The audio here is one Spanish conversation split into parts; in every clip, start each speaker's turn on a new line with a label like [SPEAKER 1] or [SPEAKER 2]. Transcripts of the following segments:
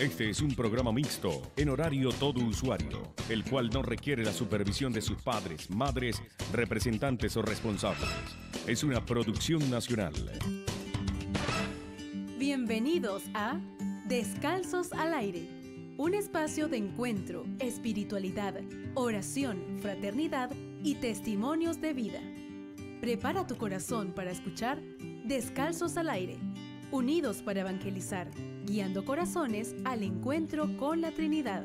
[SPEAKER 1] Este es un programa mixto, en horario todo usuario, el cual no requiere la supervisión de sus padres, madres, representantes o responsables. Es una producción nacional.
[SPEAKER 2] Bienvenidos a Descalzos al Aire, un espacio de encuentro, espiritualidad, oración, fraternidad y testimonios de vida. Prepara tu corazón para escuchar Descalzos al Aire, unidos para evangelizar guiando corazones al encuentro con la Trinidad.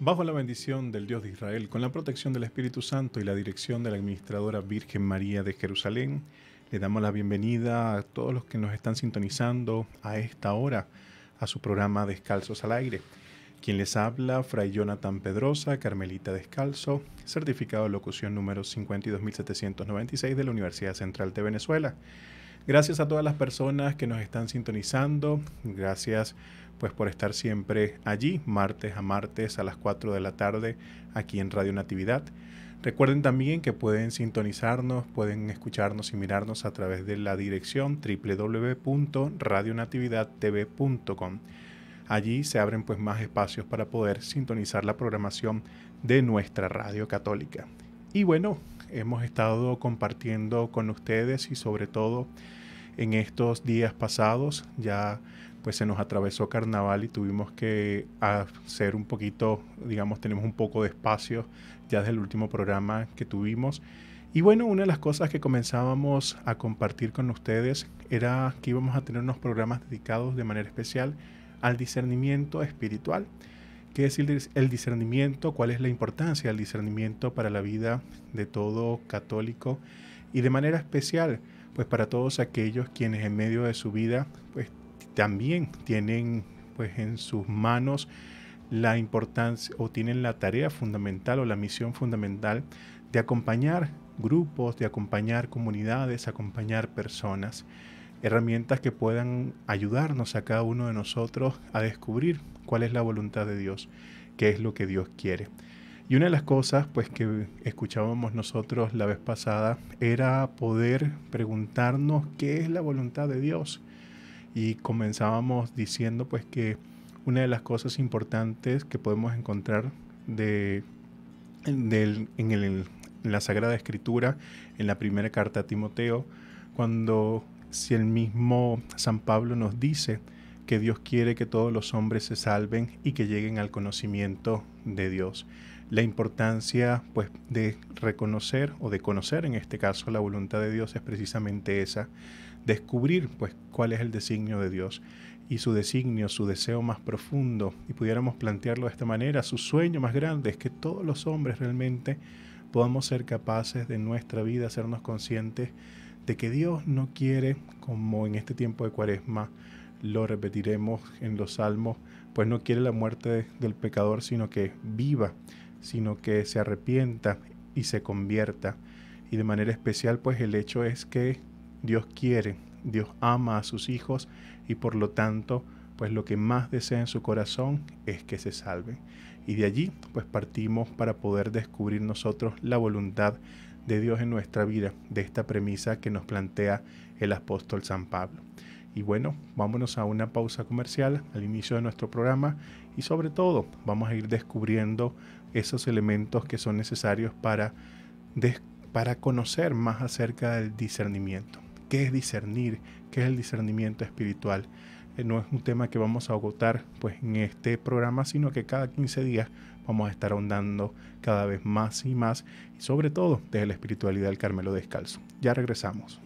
[SPEAKER 3] Bajo la bendición del Dios de Israel, con la protección del Espíritu Santo y la dirección de la Administradora Virgen María de Jerusalén, le damos la bienvenida a todos los que nos están sintonizando a esta hora a su programa Descalzos al Aire. Quien les habla, Fray Jonathan Pedrosa, Carmelita Descalzo, certificado de locución número 52796 de la Universidad Central de Venezuela. Gracias a todas las personas que nos están sintonizando, gracias pues por estar siempre allí, martes a martes a las 4 de la tarde, aquí en Radio Natividad. Recuerden también que pueden sintonizarnos, pueden escucharnos y mirarnos a través de la dirección www.radionatividadtv.com. Allí se abren pues más espacios para poder sintonizar la programación de nuestra radio católica. Y bueno, hemos estado compartiendo con ustedes y sobre todo en estos días pasados ya pues se nos atravesó carnaval y tuvimos que hacer un poquito, digamos, tenemos un poco de espacio ya desde el último programa que tuvimos. Y bueno, una de las cosas que comenzábamos a compartir con ustedes era que íbamos a tener unos programas dedicados de manera especial al discernimiento espiritual. ¿Qué es el discernimiento? ¿Cuál es la importancia del discernimiento para la vida de todo católico? Y de manera especial, pues para todos aquellos quienes en medio de su vida, pues también tienen pues en sus manos la importancia o tienen la tarea fundamental o la misión fundamental de acompañar grupos, de acompañar comunidades, acompañar personas herramientas que puedan ayudarnos a cada uno de nosotros a descubrir cuál es la voluntad de Dios, qué es lo que Dios quiere. Y una de las cosas pues que escuchábamos nosotros la vez pasada era poder preguntarnos qué es la voluntad de Dios. Y comenzábamos diciendo pues que una de las cosas importantes que podemos encontrar de, en, en la Sagrada Escritura, en la primera carta a Timoteo, cuando si el mismo San Pablo nos dice que Dios quiere que todos los hombres se salven y que lleguen al conocimiento de Dios. La importancia pues de reconocer o de conocer en este caso la voluntad de Dios es precisamente esa, descubrir pues cuál es el designio de Dios y su designio, su deseo más profundo, y pudiéramos plantearlo de esta manera, su sueño más grande es que todos los hombres realmente podamos ser capaces de nuestra vida hacernos conscientes de que Dios no quiere, como en este tiempo de cuaresma lo repetiremos en los salmos, pues no quiere la muerte del pecador, sino que viva, sino que se arrepienta y se convierta. Y de manera especial, pues el hecho es que Dios quiere, Dios ama a sus hijos y por lo tanto, pues lo que más desea en su corazón es que se salven. Y de allí, pues partimos para poder descubrir nosotros la voluntad de Dios en nuestra vida, de esta premisa que nos plantea el apóstol San Pablo. Y bueno, vámonos a una pausa comercial al inicio de nuestro programa y sobre todo vamos a ir descubriendo esos elementos que son necesarios para, para conocer más acerca del discernimiento. ¿Qué es discernir? ¿Qué es el discernimiento espiritual? Eh, no es un tema que vamos a agotar pues, en este programa, sino que cada 15 días vamos a estar ahondando cada vez más y más, y sobre todo desde la espiritualidad del Carmelo Descalzo. Ya regresamos.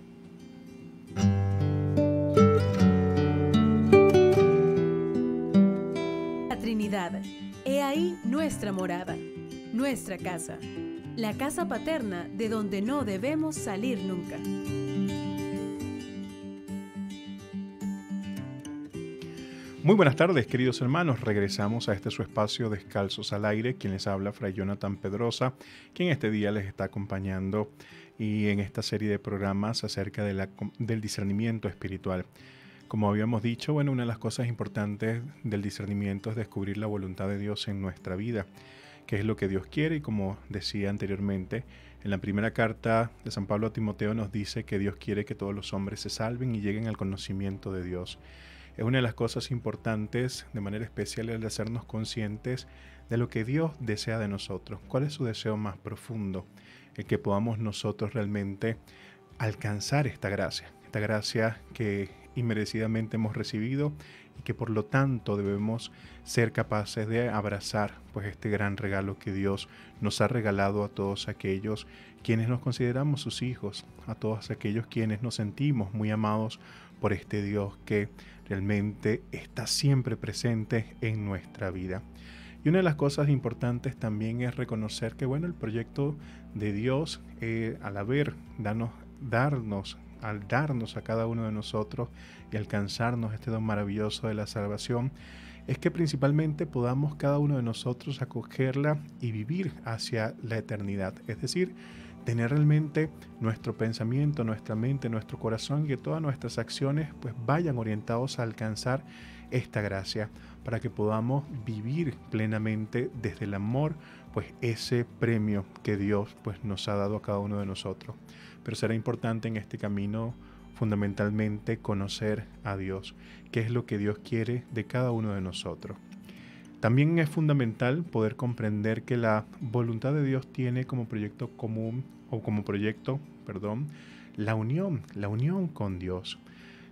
[SPEAKER 2] La Trinidad, he ahí nuestra morada, nuestra casa, la casa paterna de donde no debemos salir nunca.
[SPEAKER 3] Muy buenas tardes, queridos hermanos. Regresamos a este su espacio Descalzos al Aire. Quien les habla, Fray Jonathan Pedrosa, quien este día les está acompañando y en esta serie de programas acerca del discernimiento espiritual. Como habíamos dicho, bueno, una de las cosas importantes del discernimiento es descubrir la voluntad de Dios en nuestra vida, qué es lo que Dios quiere y como decía anteriormente, En la primera carta de San Pablo a Timoteo nos dice que Dios quiere que todos los hombres se salven y lleguen al conocimiento de Dios. Es una de las cosas importantes, de manera especial, el hacernos conscientes de lo que Dios desea de nosotros. ¿Cuál es su deseo más profundo? El que podamos nosotros realmente alcanzar esta gracia, esta gracia que inmerecidamente hemos recibido y que por lo tanto debemos ser capaces de abrazar pues este gran regalo que Dios nos ha regalado a todos aquellos quienes nos consideramos sus hijos, a todos aquellos quienes nos sentimos muy amados por este Dios que realmente está siempre presente en nuestra vida. Y una de las cosas importantes también es reconocer que bueno, el proyecto de Dios eh, al haber darnos, darnos al darnos a cada uno de nosotros y alcanzarnos este don maravilloso de la salvación, es que principalmente podamos cada uno de nosotros acogerla y vivir hacia la eternidad. Es decir, tener realmente nuestro pensamiento, nuestra mente, nuestro corazón y que todas nuestras acciones pues vayan orientados a alcanzar esta gracia para que podamos vivir plenamente desde el amor pues ese premio que Dios pues nos ha dado a cada uno de nosotros pero será importante en este camino fundamentalmente conocer a Dios, qué es lo que Dios quiere de cada uno de nosotros. También es fundamental poder comprender que la voluntad de Dios tiene como proyecto común o como proyecto, perdón, la unión, la unión con Dios.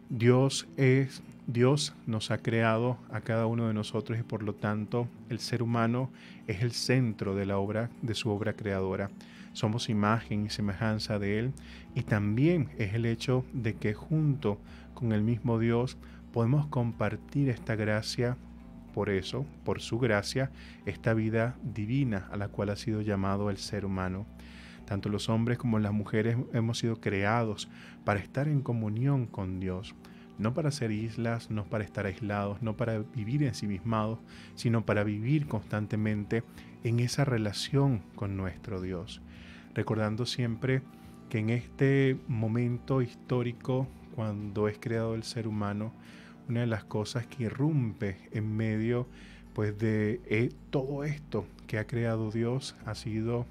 [SPEAKER 3] Dios es Dios nos ha creado a cada uno de nosotros y por lo tanto el ser humano es el centro de la obra de su obra creadora somos imagen y semejanza de Él y también es el hecho de que junto con el mismo Dios podemos compartir esta gracia, por eso, por su gracia, esta vida divina a la cual ha sido llamado el ser humano. Tanto los hombres como las mujeres hemos sido creados para estar en comunión con Dios no para ser islas, no para estar aislados, no para vivir ensimismados, sino para vivir constantemente en esa relación con nuestro Dios recordando siempre que en este momento histórico, cuando es creado el ser humano, una de las cosas que irrumpe en medio pues de eh, todo esto que ha creado Dios ha sido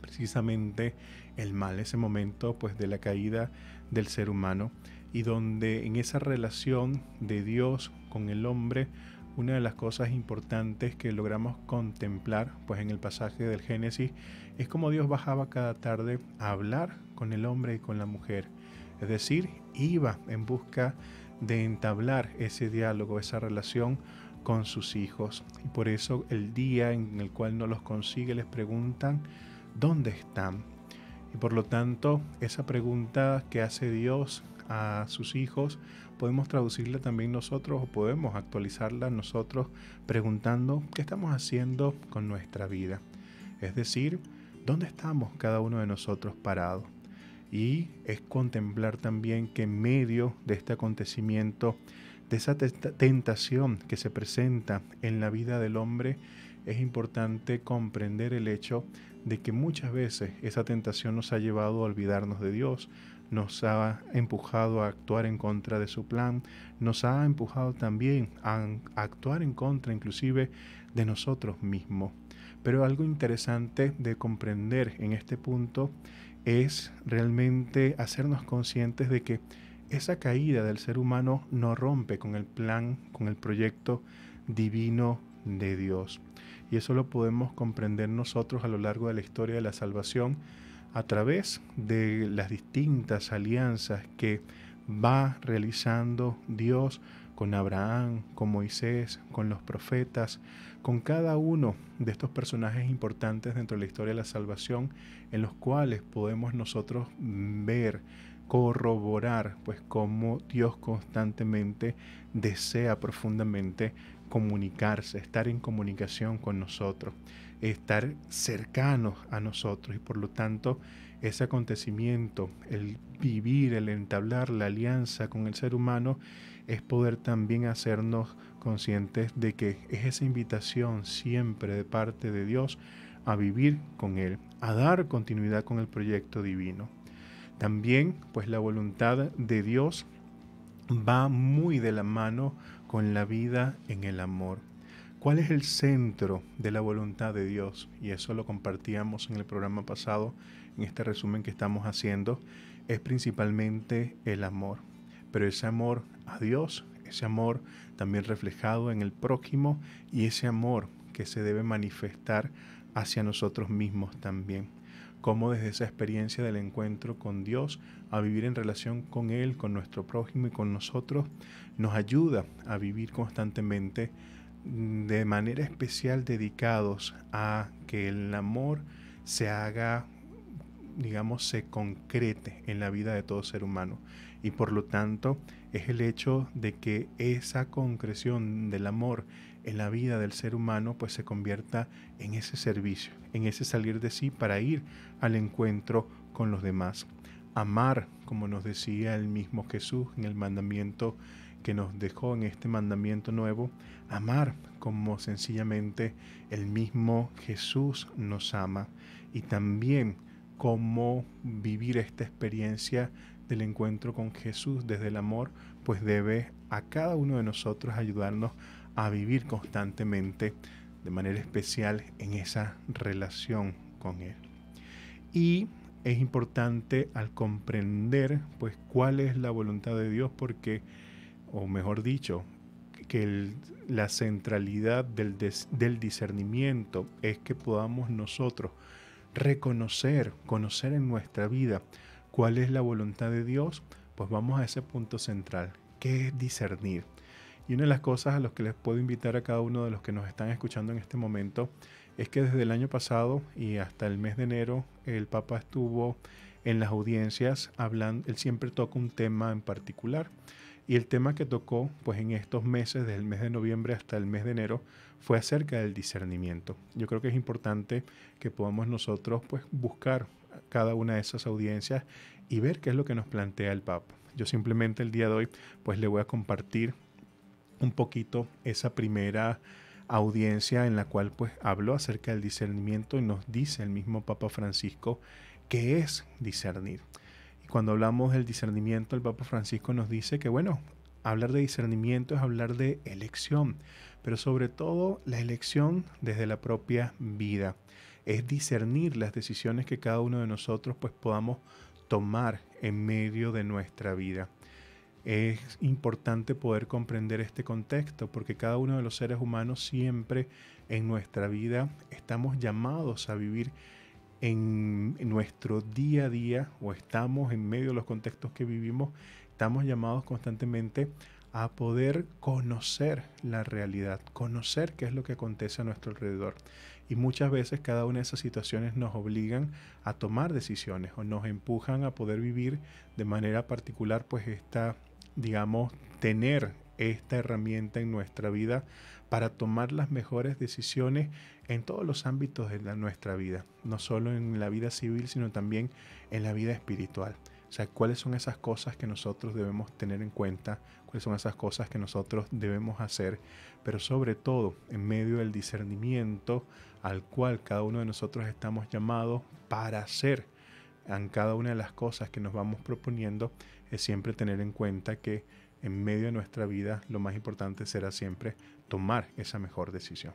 [SPEAKER 3] precisamente el mal, ese momento pues de la caída del ser humano y donde en esa relación de Dios con el hombre una de las cosas importantes que logramos contemplar pues en el pasaje del Génesis es como Dios bajaba cada tarde a hablar con el hombre y con la mujer. Es decir, iba en busca de entablar ese diálogo, esa relación con sus hijos. Y por eso el día en el cual no los consigue les preguntan, ¿dónde están? Y por lo tanto, esa pregunta que hace Dios a sus hijos, podemos traducirla también nosotros o podemos actualizarla nosotros preguntando qué estamos haciendo con nuestra vida. Es decir, ¿Dónde estamos cada uno de nosotros parados? Y es contemplar también que en medio de este acontecimiento, de esa tentación que se presenta en la vida del hombre, es importante comprender el hecho de que muchas veces esa tentación nos ha llevado a olvidarnos de Dios, nos ha empujado a actuar en contra de su plan, nos ha empujado también a actuar en contra inclusive de nosotros mismos. Pero algo interesante de comprender en este punto es realmente hacernos conscientes de que esa caída del ser humano no rompe con el plan, con el proyecto divino de Dios. Y eso lo podemos comprender nosotros a lo largo de la historia de la salvación a través de las distintas alianzas que va realizando Dios con Abraham, con Moisés, con los profetas, con cada uno de estos personajes importantes dentro de la historia de la salvación, en los cuales podemos nosotros ver, corroborar, pues cómo Dios constantemente desea profundamente comunicarse, estar en comunicación con nosotros, estar cercanos a nosotros. Y por lo tanto ese acontecimiento, el vivir, el entablar la alianza con el ser humano, es poder también hacernos conscientes de que es esa invitación siempre de parte de Dios a vivir con Él, a dar continuidad con el proyecto divino. También, pues la voluntad de Dios va muy de la mano con la vida en el amor. ¿Cuál es el centro de la voluntad de Dios? Y eso lo compartíamos en el programa pasado, en este resumen que estamos haciendo, es principalmente el amor. Pero ese amor a Dios, ese amor también reflejado en el prójimo y ese amor que se debe manifestar hacia nosotros mismos también. Cómo desde esa experiencia del encuentro con Dios, a vivir en relación con Él, con nuestro prójimo y con nosotros, nos ayuda a vivir constantemente mm, de manera especial dedicados a que el amor se haga, digamos, se concrete en la vida de todo ser humano. Y por lo tanto es el hecho de que esa concreción del amor en la vida del ser humano pues se convierta en ese servicio, en ese salir de sí para ir al encuentro con los demás. Amar, como nos decía el mismo Jesús en el mandamiento que nos dejó en este mandamiento nuevo, amar como sencillamente el mismo Jesús nos ama y también cómo vivir esta experiencia del encuentro con Jesús desde el amor, pues debe a cada uno de nosotros ayudarnos a vivir constantemente de manera especial en esa relación con Él. Y es importante al comprender pues cuál es la voluntad de Dios porque, o mejor dicho, que la centralidad del, del discernimiento es que podamos nosotros reconocer, conocer en nuestra vida cuál es la voluntad de Dios, pues vamos a ese punto central, que es discernir. Y una de las cosas a las que les puedo invitar a cada uno de los que nos están escuchando en este momento es que desde el año pasado y hasta el mes de enero el Papa estuvo en las audiencias hablando, él siempre toca un tema en particular. Y el tema que tocó, pues en estos meses, desde el mes de noviembre hasta el mes de enero, fue acerca del discernimiento. Yo creo que es importante que podamos nosotros, pues, buscar cada una de esas audiencias y ver qué es lo que nos plantea el Papa. Yo simplemente el día de hoy, pues, le voy a compartir un poquito esa primera audiencia en la cual pues habló acerca del discernimiento y nos dice el mismo Papa Francisco que es discernir cuando hablamos del discernimiento, el Papa Francisco nos dice que, bueno, hablar de discernimiento es hablar de elección, pero sobre todo la elección desde la propia vida. Es discernir las decisiones que cada uno de nosotros pues podamos tomar en medio de nuestra vida. Es importante poder comprender este contexto porque cada uno de los seres humanos siempre en nuestra vida estamos llamados a vivir en, nuestro día a día o estamos en medio de los contextos que vivimos, estamos llamados constantemente a poder conocer la realidad, conocer qué es lo que acontece a nuestro alrededor. Y muchas veces cada una de esas situaciones nos obligan a tomar decisiones o nos empujan a poder vivir de manera particular, pues esta, digamos, tener esta herramienta en nuestra vida para tomar las mejores decisiones en todos los ámbitos de nuestra vida, no solo en la vida civil, sino también en la vida espiritual. O sea, cuáles son esas cosas que nosotros debemos tener en cuenta, cuáles son esas cosas que nosotros debemos hacer, pero sobre todo en medio del discernimiento al cual cada uno de nosotros estamos llamados para hacer en cada una de las cosas que nos vamos proponiendo, es siempre tener en cuenta que en medio de nuestra vida lo más importante será siempre tomar esa mejor decisión.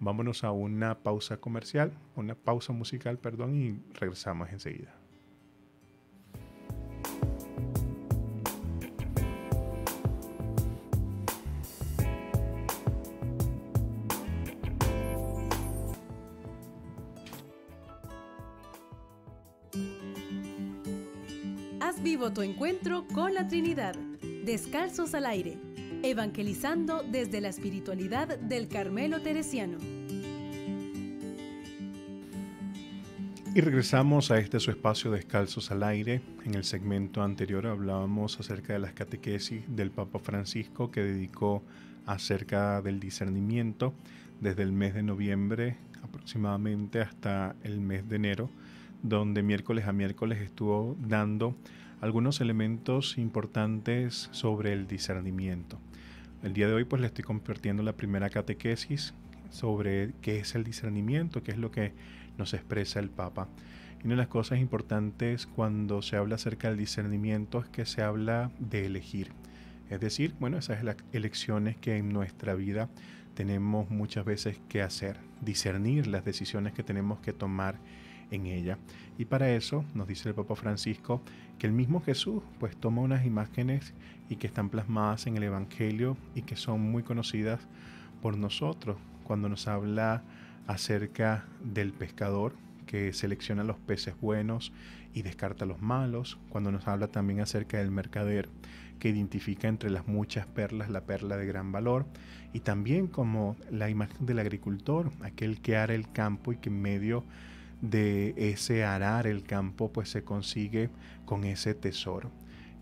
[SPEAKER 3] Vámonos a una pausa comercial, una pausa musical, perdón, y regresamos enseguida.
[SPEAKER 2] Vivo tu encuentro con la Trinidad. Descalzos al aire evangelizando desde la espiritualidad del Carmelo Teresiano.
[SPEAKER 3] Y regresamos a este su espacio Descalzos al Aire. En el segmento anterior hablábamos acerca de las catequesis del Papa Francisco que dedicó acerca del discernimiento desde el mes de noviembre aproximadamente hasta el mes de enero, donde miércoles a miércoles estuvo dando algunos elementos importantes sobre el discernimiento. El día de hoy pues le estoy compartiendo la primera catequesis sobre qué es el discernimiento, qué es lo que nos expresa el Papa. Y una de las cosas importantes cuando se habla acerca del discernimiento es que se habla de elegir. Es decir, bueno, esas elecciones que en nuestra vida tenemos muchas veces que hacer, discernir las decisiones que tenemos que tomar en ella. Y para eso nos dice el Papa Francisco que el mismo Jesús pues toma unas imágenes y que están plasmadas en el Evangelio y que son muy conocidas por nosotros cuando nos habla acerca del pescador que selecciona los peces buenos y descarta los malos, cuando nos habla también acerca del mercader que identifica entre las muchas perlas la perla de gran valor, y también como la imagen del agricultor, aquel que ara el campo y que en medio de ese arar el campo pues se consigue con ese tesoro.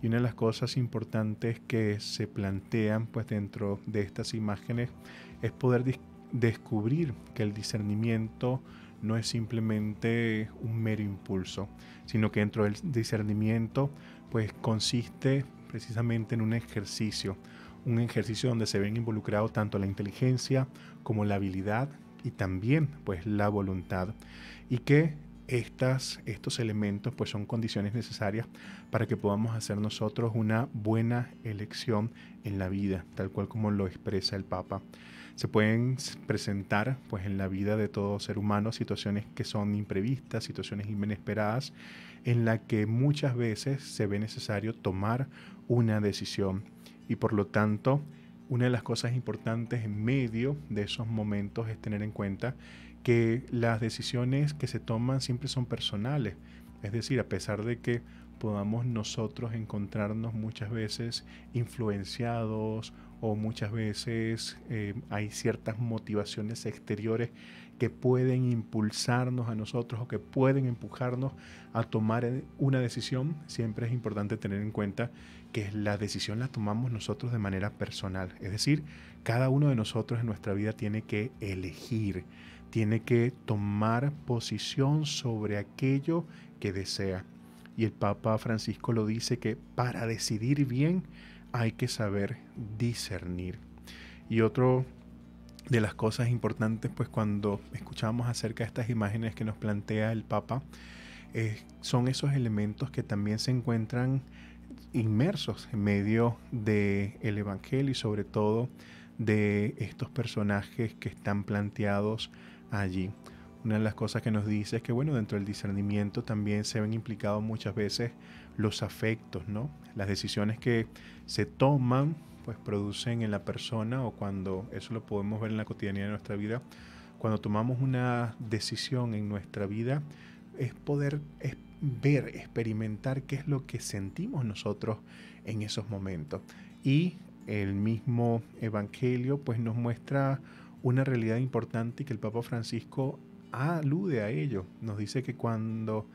[SPEAKER 3] Y una de las cosas importantes que se plantean pues dentro de estas imágenes es poder descubrir que el discernimiento no es simplemente un mero impulso, sino que dentro del discernimiento pues consiste precisamente en un ejercicio, un ejercicio donde se ven involucrados tanto la inteligencia como la habilidad y también pues la voluntad y que estas, estos elementos pues son condiciones necesarias para que podamos hacer nosotros una buena elección en la vida, tal cual como lo expresa el Papa. Se pueden presentar pues en la vida de todo ser humano situaciones que son imprevistas, situaciones inesperadas, en la que muchas veces se ve necesario tomar una decisión y por lo tanto una de las cosas importantes en medio de esos momentos es tener en cuenta que las decisiones que se toman siempre son personales. Es decir, a pesar de que podamos nosotros encontrarnos muchas veces influenciados o muchas veces eh, hay ciertas motivaciones exteriores que pueden impulsarnos a nosotros o que pueden empujarnos a tomar una decisión, siempre es importante tener en cuenta que la decisión la tomamos nosotros de manera personal. Es decir, cada uno de nosotros en nuestra vida tiene que elegir, tiene que tomar posición sobre aquello que desea. Y el Papa Francisco lo dice que para decidir bien hay que saber discernir. Y otro de las cosas importantes, pues cuando escuchamos acerca de estas imágenes que nos plantea el Papa, eh, son esos elementos que también se encuentran inmersos en medio del el Evangelio y sobre todo de estos personajes que están planteados allí. Una de las cosas que nos dice es que, bueno, dentro del discernimiento también se ven implicados muchas veces los afectos, ¿no? Las decisiones que se toman, pues producen en la persona o cuando, eso lo podemos ver en la cotidianidad de nuestra vida, cuando tomamos una decisión en nuestra vida, es poder ver, experimentar qué es lo que sentimos nosotros en esos momentos. Y el mismo Evangelio pues nos muestra una realidad importante y que el Papa Francisco alude a ello. Nos dice que cuando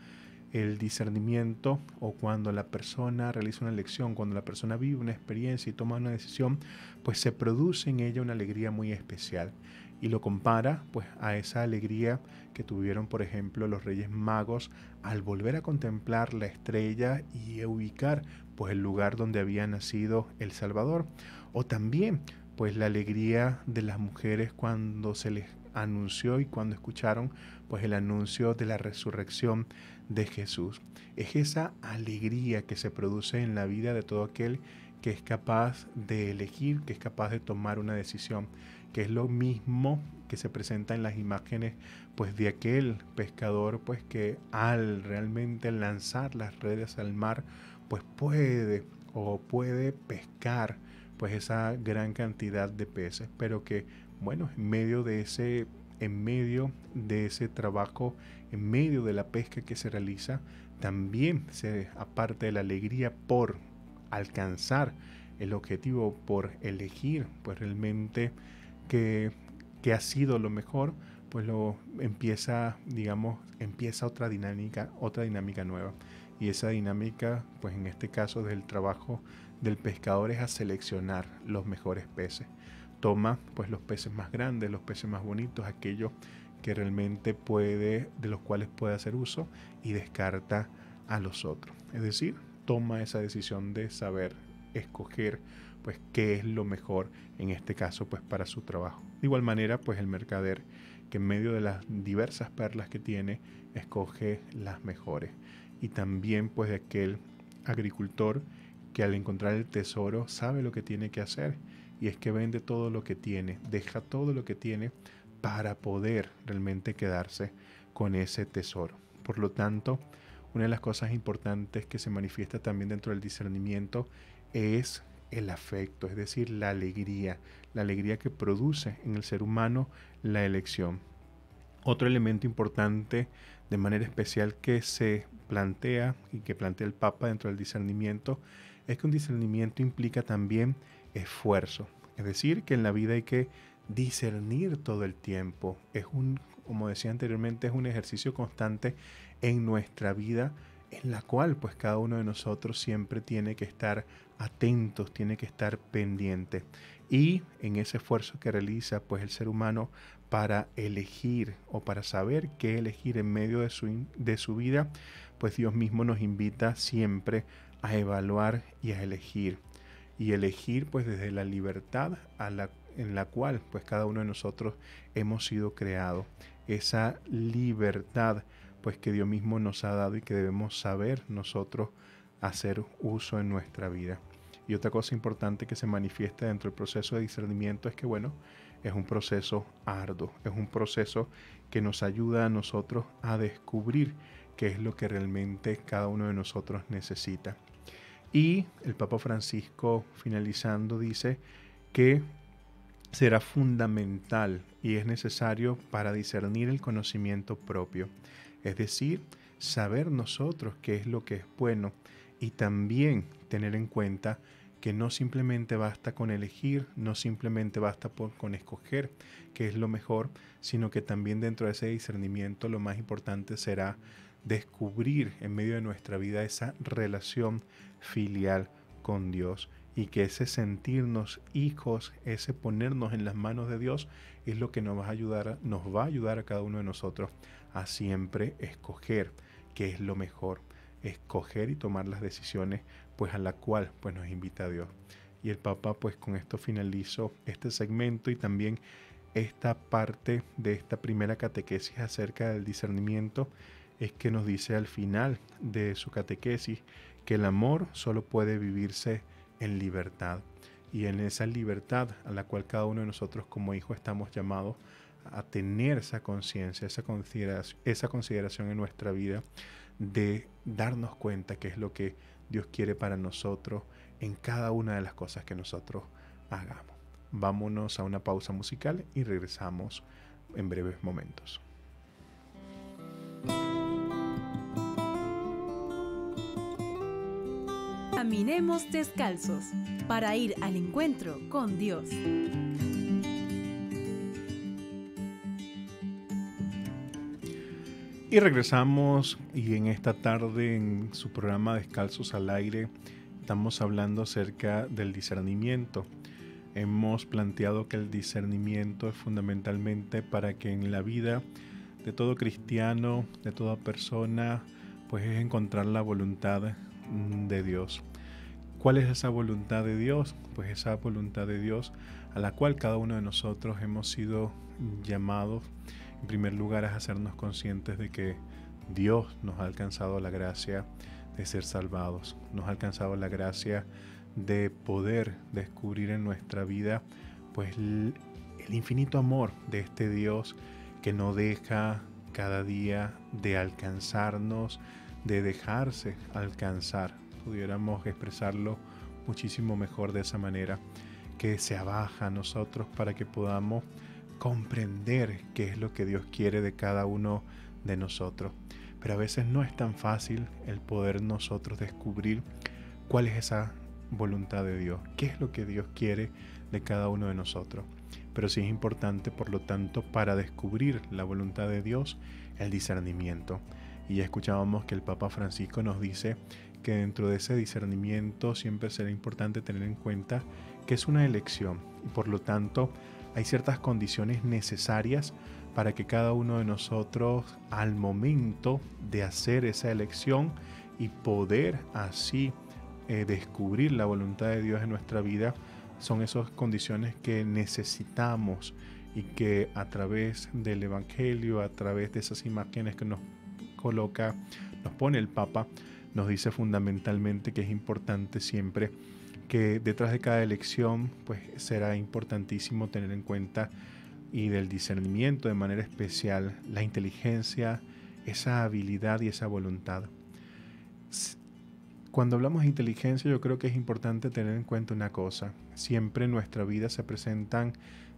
[SPEAKER 3] el discernimiento o cuando la persona realiza una elección, cuando la persona vive una experiencia y toma una decisión, pues se produce en ella una alegría muy especial. Y lo compara pues a esa alegría que tuvieron, por ejemplo, los Reyes Magos al volver a contemplar la estrella y ubicar pues el lugar donde había nacido el Salvador. O también pues la alegría de las mujeres cuando se les anunció y cuando escucharon pues el anuncio de la resurrección de Jesús. Es esa alegría que se produce en la vida de todo aquel que es capaz de elegir, que es capaz de tomar una decisión, que es lo mismo que se presenta en las imágenes pues de aquel pescador pues que al realmente lanzar las redes al mar pues puede o puede pescar pues esa gran cantidad de peces, pero que bueno, en medio de ese en medio de ese trabajo, en medio de la pesca que se realiza, también se aparte de la alegría por alcanzar el objetivo, por elegir pues realmente que, que ha sido lo mejor, pues lo empieza, digamos, empieza otra dinámica, otra dinámica nueva. Y esa dinámica, pues en este caso del trabajo del pescador es a seleccionar los mejores peces toma pues los peces más grandes, los peces más bonitos, aquellos que realmente puede, de los cuales puede hacer uso y descarta a los otros. Es decir, toma esa decisión de saber escoger pues qué es lo mejor en este caso pues para su trabajo. De igual manera pues el mercader que en medio de las diversas perlas que tiene escoge las mejores y también pues de aquel agricultor que al encontrar el tesoro sabe lo que tiene que hacer y es que vende todo lo que tiene, deja todo lo que tiene para poder realmente quedarse con ese tesoro. Por lo tanto, una de las cosas importantes que se manifiesta también dentro del discernimiento es el afecto, es decir, la alegría, la alegría que produce en el ser humano la elección. Otro elemento importante de manera especial que se plantea y que plantea el Papa dentro del discernimiento es que un discernimiento implica también esfuerzo. Es decir, que en la vida hay que discernir todo el tiempo. Es un, como decía anteriormente, es un ejercicio constante en nuestra vida en la cual pues cada uno de nosotros siempre tiene que estar atentos, tiene que estar pendiente. Y en ese esfuerzo que realiza pues el ser humano para elegir o para saber qué elegir en medio de su, de su vida, pues Dios mismo nos invita siempre a evaluar y a elegir. Y elegir pues desde la libertad en la cual pues cada uno de nosotros hemos sido creados. Esa libertad pues que Dios mismo nos ha dado y que debemos saber nosotros hacer uso en nuestra vida. Y otra cosa importante que se manifiesta dentro del proceso de discernimiento es que, bueno, es un proceso arduo, es un proceso que nos ayuda a nosotros a descubrir qué es lo que realmente cada uno de nosotros necesita. Y el Papa Francisco, finalizando, dice que será fundamental y es necesario para discernir el conocimiento propio, es decir, saber nosotros qué es lo que es bueno y también tener en cuenta que no simplemente basta con elegir, no simplemente basta con escoger qué es lo mejor, sino que también dentro de ese discernimiento lo más importante será descubrir en medio de nuestra vida esa relación filial con Dios y que ese sentirnos hijos, ese ponernos en las manos de Dios es lo que nos va a ayudar, nos va a ayudar a cada uno de nosotros a siempre escoger qué es lo mejor, escoger y tomar las decisiones pues a la cual pues nos invita Dios. Y el Papa pues con esto finalizo este segmento y también esta parte de esta primera catequesis acerca del discernimiento es que nos dice al final de su catequesis que el amor solo puede vivirse en libertad. Y en esa libertad a la cual cada uno de nosotros como hijos estamos llamados a tener esa conciencia, esa consideración en nuestra vida de darnos cuenta qué es lo que Dios quiere para nosotros en cada una de las cosas que nosotros hagamos. Vámonos a una pausa musical y regresamos en breves momentos.
[SPEAKER 2] Caminemos descalzos para ir al encuentro con Dios.
[SPEAKER 3] Y regresamos y en esta tarde en su programa Descalzos al Aire estamos hablando acerca del discernimiento. Hemos planteado que el discernimiento es fundamentalmente para que en la vida de todo cristiano, de toda persona, pues es encontrar la voluntad de Dios. ¿Cuál es esa voluntad de Dios? Pues esa voluntad de Dios a la cual cada uno de nosotros hemos sido llamados en primer lugar es hacernos conscientes de que Dios nos ha alcanzado la gracia de ser salvados, nos ha alcanzado la gracia de poder descubrir en nuestra vida pues el, infinito amor de este Dios que no deja cada día de alcanzarnos, de dejarse alcanzar. Pudiéramos expresarlo muchísimo mejor de esa manera, que se abaja a nosotros para que podamos comprender qué es lo que Dios quiere de cada uno de nosotros. Pero a veces no es tan fácil el poder nosotros descubrir cuál es esa voluntad de Dios, qué es lo que Dios quiere de cada uno de nosotros. Pero sí es importante, por lo tanto, para descubrir la voluntad de Dios, el discernimiento. Y ya escuchábamos que el Papa Francisco nos dice que dentro de ese discernimiento siempre será importante tener en cuenta que es una elección y por lo tanto hay ciertas condiciones necesarias para que cada uno de nosotros al momento de hacer esa elección y poder así eh, descubrir la voluntad de Dios en nuestra vida, son esas condiciones que necesitamos y que a través del Evangelio, a través de esas imágenes que nos coloca, nos pone el Papa, nos dice fundamentalmente que es importante siempre que detrás de cada elección pues será importantísimo tener en cuenta y del discernimiento de manera especial la inteligencia, esa habilidad y esa voluntad. Cuando hablamos de inteligencia yo creo que es importante tener en cuenta una cosa. Siempre en nuestra vida se presentan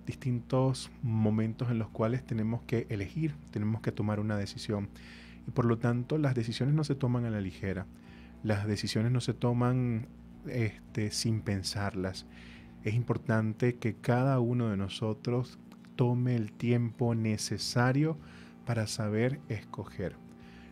[SPEAKER 3] distintos momentos en los cuales tenemos que elegir, tenemos que tomar una decisión. Y por lo tanto las decisiones no se toman a la ligera. Las decisiones no se toman este, sin pensarlas. Es importante que cada uno de nosotros tome el tiempo necesario para saber escoger.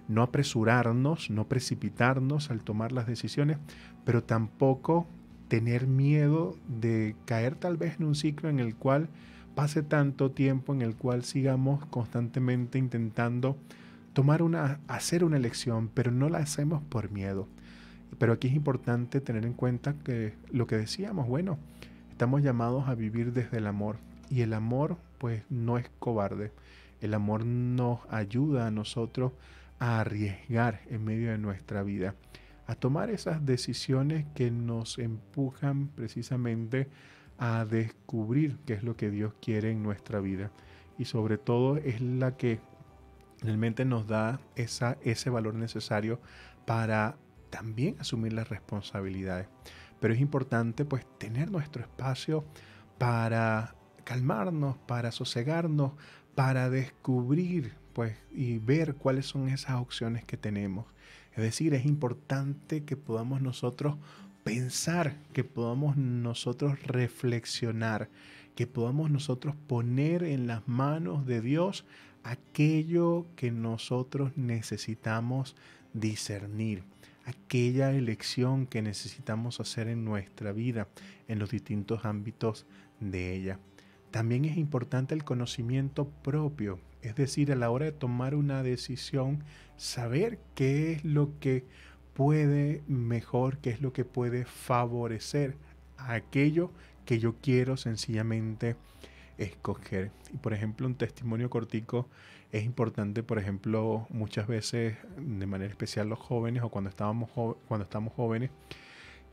[SPEAKER 3] No apresurarnos, no precipitarnos al tomar las decisiones, pero tampoco tener miedo de caer tal vez en un ciclo en el cual pase tanto tiempo en el cual sigamos constantemente intentando tomar una hacer una elección, pero no la hacemos por miedo. Pero aquí es importante tener en cuenta que lo que decíamos, bueno, estamos llamados a vivir desde el amor y el amor pues no es cobarde. El amor nos ayuda a nosotros a arriesgar en medio de nuestra vida, a tomar esas decisiones que nos empujan precisamente a descubrir qué es lo que Dios quiere en nuestra vida. Y sobre todo es la que realmente nos da ese valor necesario para también asumir las responsabilidades. Pero es importante pues tener nuestro espacio para calmarnos, para sosegarnos, para descubrir pues y ver cuáles son esas opciones que tenemos. Es decir, es importante que podamos nosotros pensar, que podamos nosotros reflexionar, que podamos nosotros poner en las manos de Dios aquello que nosotros necesitamos discernir aquella elección que necesitamos hacer en nuestra vida, en los distintos ámbitos de ella. También es importante el conocimiento propio, es decir, a la hora de tomar una decisión, saber qué es lo que puede mejor, qué es lo que puede favorecer aquello que yo quiero sencillamente escoger. Y por ejemplo, un testimonio cortico es importante, por ejemplo, muchas veces, de manera especial los jóvenes o cuando, estábamos cuando estamos jóvenes,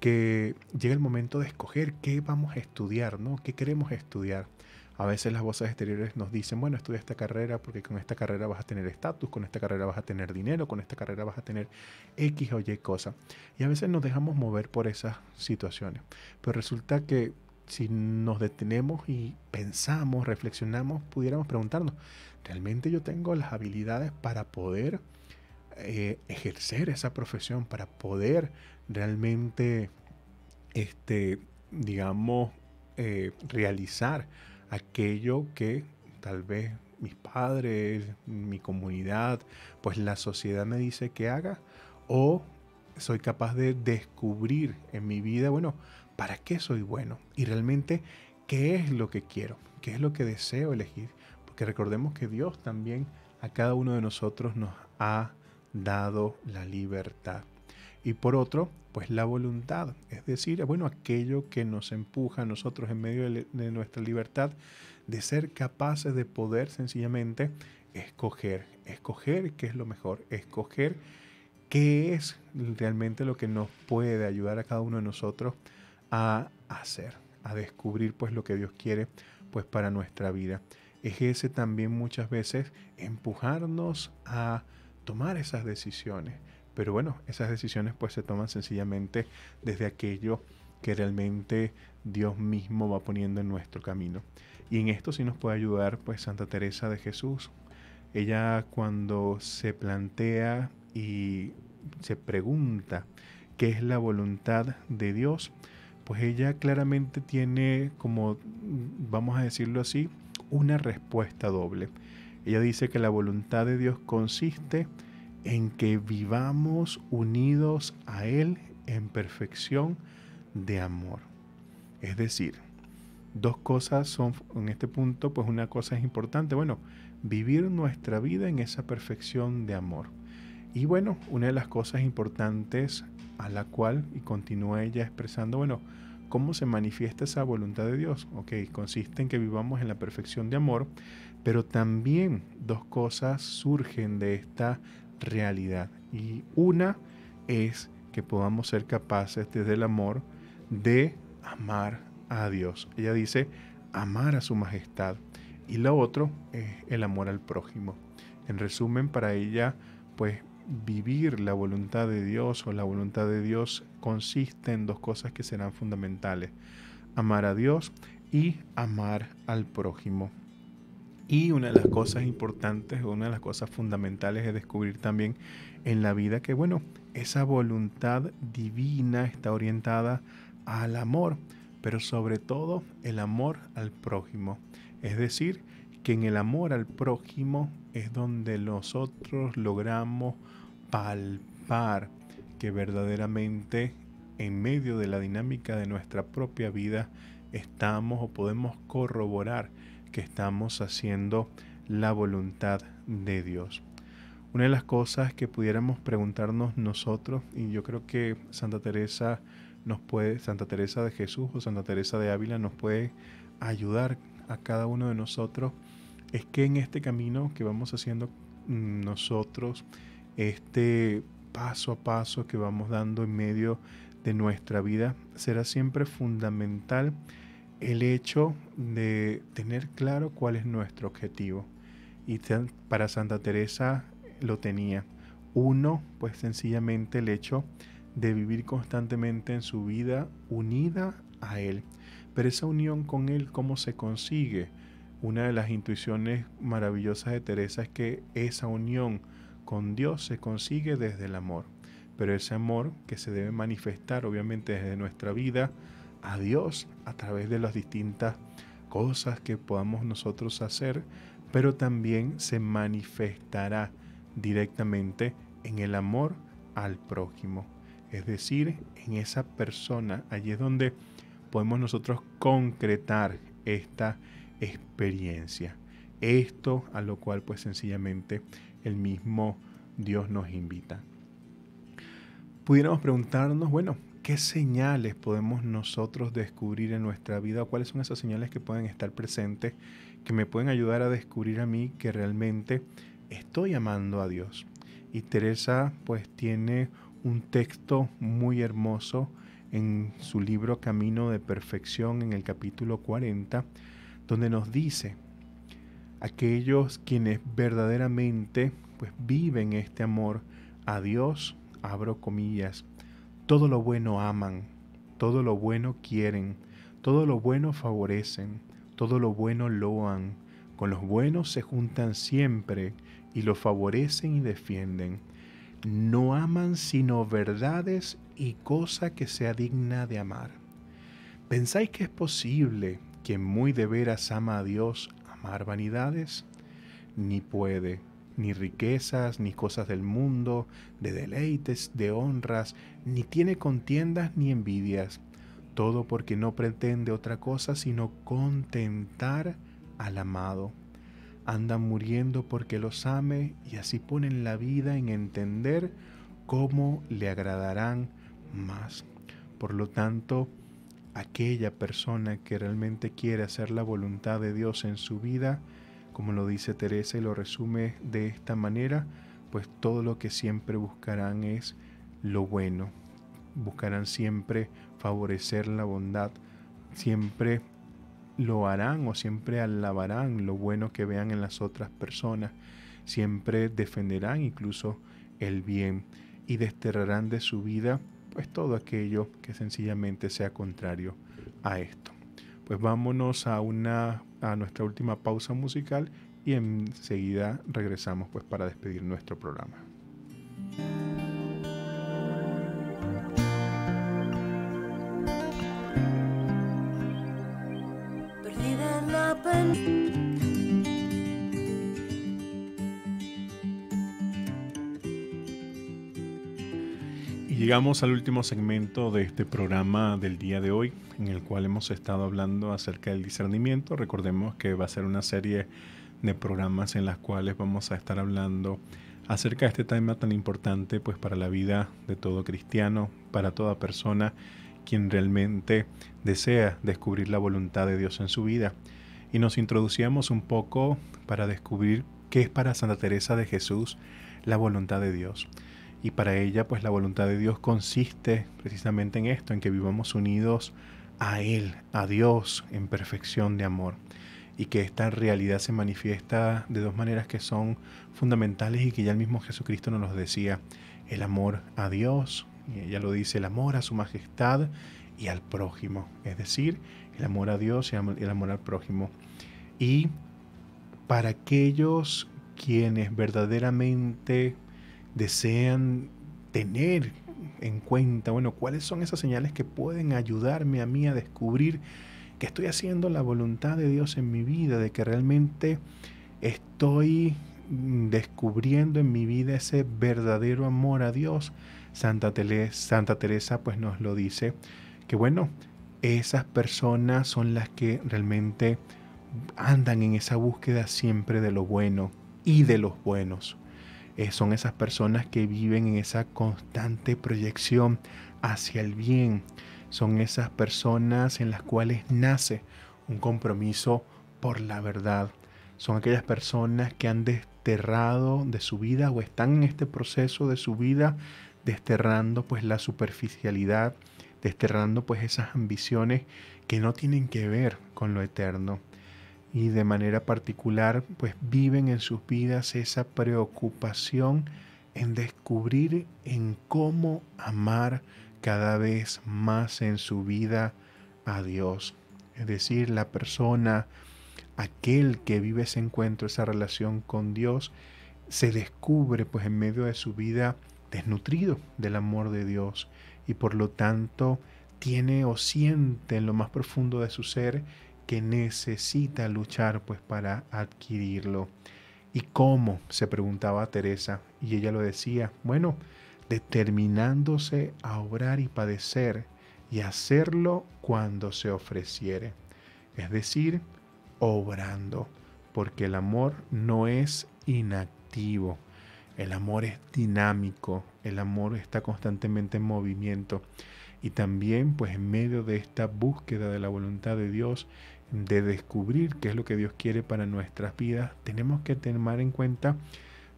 [SPEAKER 3] que llega el momento de escoger qué vamos a estudiar, ¿no? ¿Qué queremos estudiar? A veces las voces exteriores nos dicen, bueno, estudia esta carrera porque con esta carrera vas a tener estatus, con esta carrera vas a tener dinero, con esta carrera vas a tener X o Y cosa. Y a veces nos dejamos mover por esas situaciones. Pero resulta que si nos detenemos y pensamos, reflexionamos, pudiéramos preguntarnos, ¿realmente yo tengo las habilidades para poder eh, ejercer esa profesión, para poder realmente, este, digamos, eh, realizar aquello que tal vez mis padres, mi comunidad, pues la sociedad me dice que haga? ¿O soy capaz de descubrir en mi vida, bueno, ¿para qué soy bueno? Y realmente, ¿qué es lo que quiero? ¿Qué es lo que deseo elegir? Porque recordemos que Dios también a cada uno de nosotros nos ha dado la libertad. Y por otro, pues la voluntad, es decir, bueno, aquello que nos empuja a nosotros en medio de, nuestra libertad de ser capaces de poder sencillamente escoger, escoger qué es lo mejor, escoger qué es realmente lo que nos puede ayudar a cada uno de nosotros a hacer, a descubrir pues lo que Dios quiere pues para nuestra vida. Es ese también muchas veces empujarnos a tomar esas decisiones. Pero bueno, esas decisiones pues se toman sencillamente desde aquello que realmente Dios mismo va poniendo en nuestro camino. Y en esto sí nos puede ayudar pues Santa Teresa de Jesús. Ella cuando se plantea y se pregunta qué es la voluntad de Dios, pues ella claramente tiene como, vamos a decirlo así, una respuesta doble. Ella dice que la voluntad de Dios consiste en que vivamos unidos a Él en perfección de amor. Es decir, dos cosas son en este punto, pues una cosa es importante, bueno, vivir nuestra vida en esa perfección de amor. Y bueno, una de las cosas importantes a la cual, y continúa ella expresando, bueno, ¿cómo se manifiesta esa voluntad de Dios? Ok, consiste en que vivamos en la perfección de amor, pero también dos cosas surgen de esta realidad. Y una es que podamos ser capaces desde el amor de amar a Dios. Ella dice amar a su majestad. Y lo otro es el amor al prójimo. En resumen, para ella, pues vivir la voluntad de Dios o la voluntad de Dios consiste en dos cosas que serán fundamentales. Amar a Dios y amar al prójimo. Y una de las cosas importantes, una de las cosas fundamentales es descubrir también en la vida que, bueno, esa voluntad divina está orientada al amor, pero sobre todo el amor al prójimo. Es decir, que en el amor al prójimo es donde nosotros logramos palpar que verdaderamente en medio de la dinámica de nuestra propia vida estamos o podemos corroborar que estamos haciendo la voluntad de Dios. Una de las cosas que pudiéramos preguntarnos nosotros, y yo creo que Santa Teresa nos puede, Santa Teresa de Jesús o Santa Teresa de Ávila nos puede ayudar a cada uno de nosotros, es que en este camino que vamos haciendo nosotros, este paso a paso que vamos dando en medio de nuestra vida, será siempre fundamental el hecho de tener claro cuál es nuestro objetivo. Y para Santa Teresa lo tenía. Uno, pues sencillamente el hecho de vivir constantemente en su vida unida a Él. Pero esa unión con Él, ¿cómo se consigue? Una de las intuiciones maravillosas de Teresa es que esa unión con Dios se consigue desde el amor. Pero ese amor que se debe manifestar obviamente desde nuestra vida, a Dios a través de las distintas cosas que podamos nosotros hacer, pero también se manifestará directamente en el amor al prójimo, es decir, en esa persona. Allí es donde podemos nosotros concretar esta experiencia. Esto a lo cual pues sencillamente el mismo Dios nos invita. Pudiéramos preguntarnos, bueno, ¿Qué señales podemos nosotros descubrir en nuestra vida? ¿Cuáles son esas señales que pueden estar presentes que me pueden ayudar a descubrir a mí que realmente estoy amando a Dios? Y Teresa pues tiene un texto muy hermoso en su libro Camino de Perfección en el capítulo 40, donde nos dice, aquellos quienes verdaderamente pues viven este amor a Dios, abro comillas, todo lo bueno aman, todo lo bueno quieren, todo lo bueno favorecen, todo lo bueno loan. Con los buenos se juntan siempre y lo favorecen y defienden. No aman sino verdades y cosa que sea digna de amar. ¿Pensáis que es posible quien muy de veras ama a Dios amar vanidades? Ni puede ni riquezas, ni cosas del mundo, de deleites, de honras, ni tiene contiendas ni envidias, todo porque no pretende otra cosa sino contentar al amado. Anda muriendo porque los ame y así ponen la vida en entender cómo le agradarán más. Por lo tanto, aquella persona que realmente quiere hacer la voluntad de Dios en su vida, como lo dice Teresa y lo resume de esta manera, pues todo lo que siempre buscarán es lo bueno, buscarán siempre favorecer la bondad, siempre lo harán o siempre alabarán lo bueno que vean en las otras personas, siempre defenderán incluso el bien y desterrarán de su vida pues todo aquello que sencillamente sea contrario a esto. Pues vámonos a una a nuestra última pausa musical y enseguida regresamos pues para despedir nuestro programa. Llegamos al último segmento de este programa del día de hoy, en el cual hemos estado hablando acerca del discernimiento. Recordemos que va a ser una serie de programas en las cuales vamos a estar hablando acerca de este tema tan importante pues para la vida de todo cristiano, para toda persona quien realmente desea descubrir la voluntad de Dios en su vida. Y nos introducíamos un poco para descubrir qué es para Santa Teresa de Jesús la voluntad de Dios. Y para ella, pues la voluntad de Dios consiste precisamente en esto, en que vivamos unidos a Él, a Dios, en perfección de amor. Y que esta realidad se manifiesta de dos maneras que son fundamentales y que ya el mismo Jesucristo nos los decía. El amor a Dios, y ella lo dice, el amor a su majestad y al prójimo. Es decir, el amor a Dios y el amor al prójimo. Y para aquellos quienes verdaderamente desean tener en cuenta, bueno, cuáles son esas señales que pueden ayudarme a mí a descubrir que estoy haciendo la voluntad de Dios en mi vida, de que realmente estoy descubriendo en mi vida ese verdadero amor a Dios. Santa, Santa Teresa pues nos lo dice, que bueno, esas personas son las que realmente andan en esa búsqueda siempre de lo bueno y de los buenos. Eh, son esas personas que viven en esa constante proyección hacia el bien. Son esas personas en las cuales nace un compromiso por la verdad. Son aquellas personas que han desterrado de su vida o están en este proceso de su vida desterrando pues la superficialidad, desterrando pues esas ambiciones que no tienen que ver con lo eterno y de manera particular pues viven en sus vidas esa preocupación en descubrir en cómo amar cada vez más en su vida a Dios. Es decir, la persona, aquel que vive ese encuentro, esa relación con Dios, se descubre pues en medio de su vida desnutrido del amor de Dios y por lo tanto tiene o siente en lo más profundo de su ser que necesita luchar pues para adquirirlo. ¿Y cómo? se preguntaba Teresa y ella lo decía, bueno, determinándose a obrar y padecer y hacerlo cuando se ofreciere, es decir, obrando, porque el amor no es inactivo, el amor es dinámico, el amor está constantemente en movimiento y también pues en medio de esta búsqueda de la voluntad de Dios de descubrir qué es lo que Dios quiere para nuestras vidas, tenemos que tener en cuenta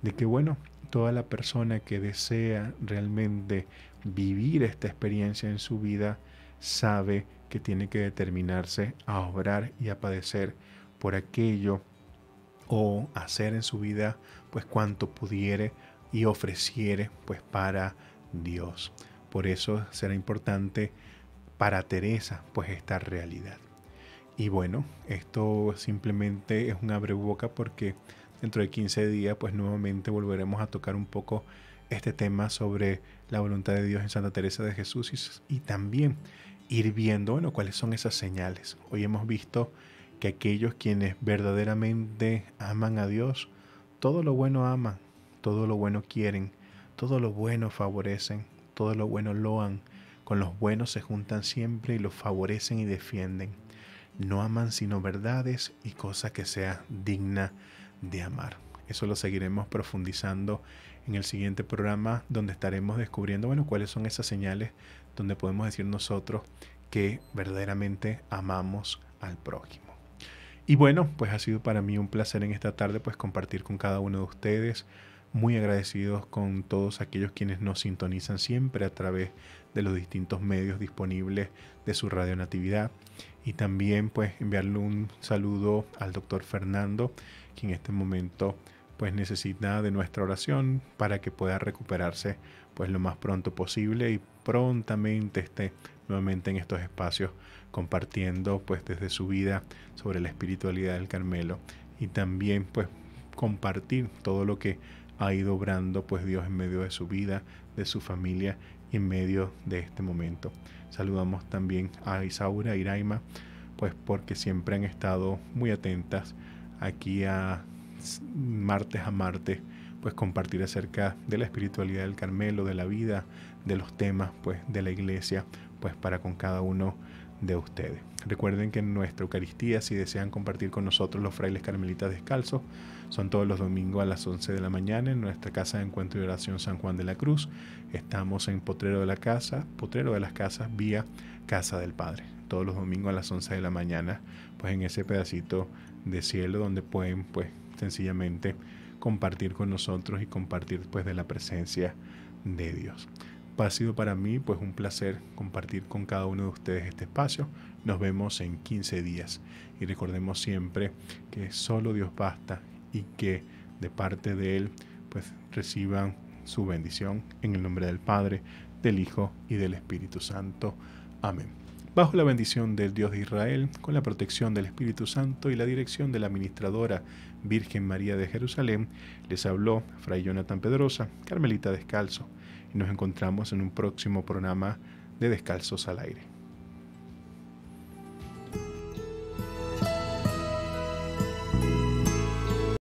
[SPEAKER 3] de que, bueno, toda la persona que desea realmente vivir esta experiencia en su vida sabe que tiene que determinarse a obrar y a padecer por aquello o hacer en su vida pues cuanto pudiere y ofreciere pues para Dios. Por eso será importante para Teresa pues esta realidad. Y bueno, esto simplemente es un abre boca porque dentro de 15 días pues nuevamente volveremos a tocar un poco este tema sobre la voluntad de Dios en Santa Teresa de Jesús y, también ir viendo, bueno, cuáles son esas señales. Hoy hemos visto que aquellos quienes verdaderamente aman a Dios, todo lo bueno aman, todo lo bueno quieren, todo lo bueno favorecen, todo lo bueno loan, con los buenos se juntan siempre y los favorecen y defienden no aman sino verdades y cosas que sea digna de amar. Eso lo seguiremos profundizando en el siguiente programa donde estaremos descubriendo, bueno, cuáles son esas señales donde podemos decir nosotros que verdaderamente amamos al prójimo. Y bueno, pues ha sido para mí un placer en esta tarde pues compartir con cada uno de ustedes, muy agradecidos con todos aquellos quienes nos sintonizan siempre a través de los distintos medios disponibles de su radio natividad y también pues enviarle un saludo al doctor Fernando, que en este momento pues necesita de nuestra oración para que pueda recuperarse pues lo más pronto posible y prontamente esté nuevamente en estos espacios compartiendo pues desde su vida sobre la espiritualidad del Carmelo y también pues compartir todo lo que ha ido obrando pues Dios en medio de su vida, de su familia y en medio de este momento. Saludamos también a Isaura, y Iraima, pues porque siempre han estado muy atentas aquí a martes a martes, pues compartir acerca de la espiritualidad del Carmelo, de la vida, de los temas pues de la iglesia, pues para con cada uno de ustedes. Recuerden que en nuestra Eucaristía, si desean compartir con nosotros los frailes carmelitas descalzos, son todos los domingos a las 11 de la mañana en nuestra casa de encuentro y oración San Juan de la Cruz. Estamos en Potrero de la Casa, Potrero de las Casas, vía Casa del Padre. Todos los domingos a las 11 de la mañana, pues en ese pedacito de cielo donde pueden, pues sencillamente compartir con nosotros y compartir pues de la presencia de Dios. Ha sido para mí pues un placer compartir con cada uno de ustedes este espacio. Nos vemos en 15 días y recordemos siempre que solo Dios basta y que de parte de Él pues reciban su bendición en el nombre del Padre, del Hijo y del Espíritu Santo. Amén. Bajo la bendición del Dios de Israel, con la protección del Espíritu Santo y la dirección de la administradora Virgen María de Jerusalén, les habló Fray Jonathan Pedrosa, Carmelita Descalzo, y nos encontramos en un próximo programa de Descalzos al Aire.